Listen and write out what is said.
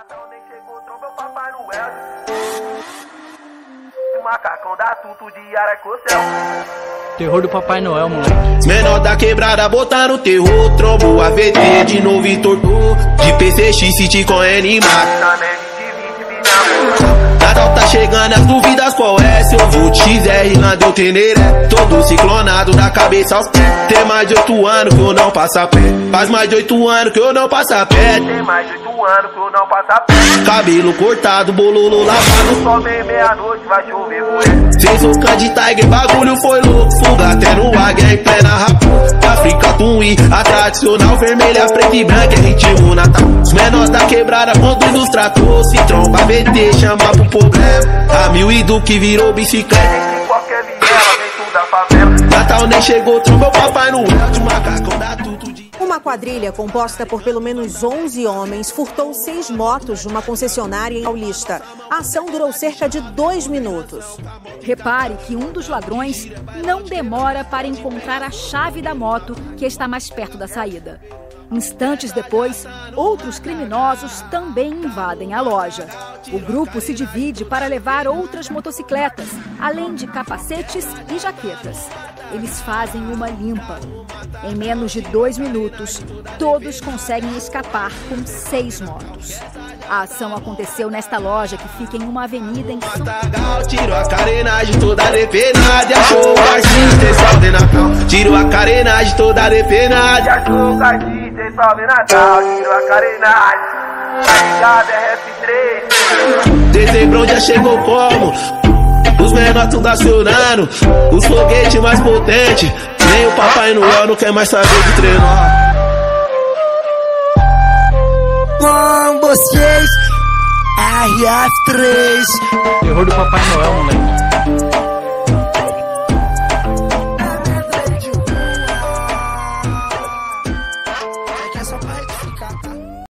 Natal nem chegou, tromba o Papai Noel. O macacão dá tudo de Aracocel. Terror do Papai Noel, moleque. Menor da quebrada botaram terror, trombo AVT de novo e tortou. De PCX, City com N Max. Na neve de 20 milhão. Natal tá chegando, as dúvidas? Se eu vou de XR, lá deu Teneré. Todo ciclonado da cabeça aos pés. Tem mais de oito anos que eu não passo a pé. Faz mais de oito anos que eu não passo a pé. Tem mais de 8 anos que eu não passo a pé. Cabelo cortado, bololo lavado. Só vem meia-noite, vai chover mulher. Fez o can de Tiger, bagulho foi louco. Fuga até no águia em plena raposa. África Tui, a tradicional vermelha, preta e branca, é ritmo natal. Os menores da quebrada, conduz nos trator. Se tromba BT, chama pro problema. A mil e do que virou bicicleta. Qualquer viela, vem tudo da favela. Natal nem chegou, tromba o Papai Noel de macacão, dá tudo. Uma quadrilha composta por pelo menos 11 homens furtou seis motos de uma concessionária em Paulista. A ação durou cerca de dois minutos. Repare que um dos ladrões não demora para encontrar a chave da moto que está mais perto da saída. Instantes depois, outros criminosos também invadem a loja. O grupo se divide para levar outras motocicletas, além de capacetes e jaquetas. Eles fazem uma limpa. Em menos de dois minutos, todos conseguem escapar com seis motos. A ação aconteceu nesta loja que fica em uma avenida em São tirou a carenagem toda depenada. Achou o Garcia, tem salve Natal. Tirou a carenagem toda depenada. De salve Natal. Tirou a carenagem. Tá ligado, é F3. Dezembro já chegou como? Os menores tudo acionando. Os foguetes mais potentes. Nem o Papai Noel não quer mais saber de treinar. com vocês, RF3. Terror do Papai Noel, moleque.